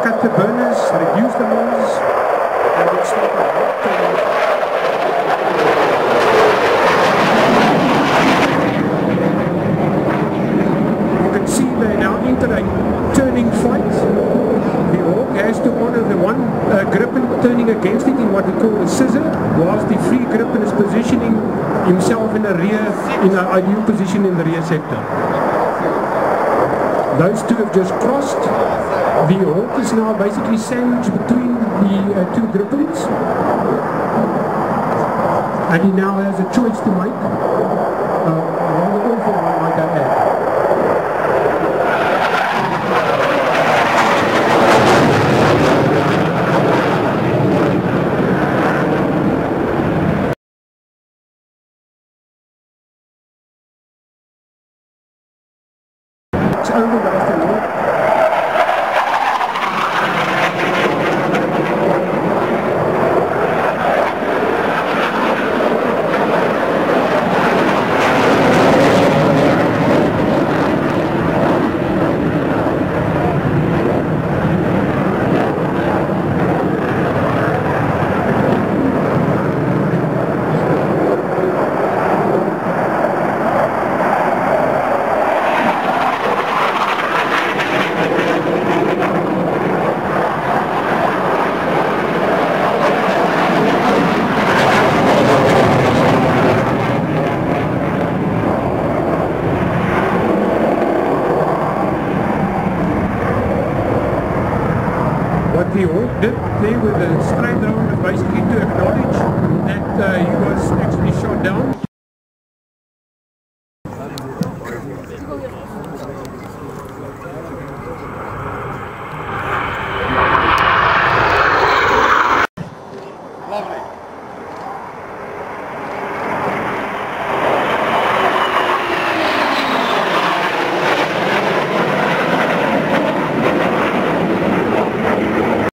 cut the burners, reduce the noise, and then start a hot. You can see they now enter a turning fight. The hawk has to honor the one uh, Gripen turning against it in what we call a scissor, whilst the free Gripen is positioning himself in a rear, in an ideal position in the rear sector. Those two have just crossed. The hawk is now basically sandwiched between the uh, two Gripens. And he now has a choice to make. Uh, awful one, might I add. It's over we walked it there with a straight road basically to acknowledge that uh, he was actually shot down. Lovely.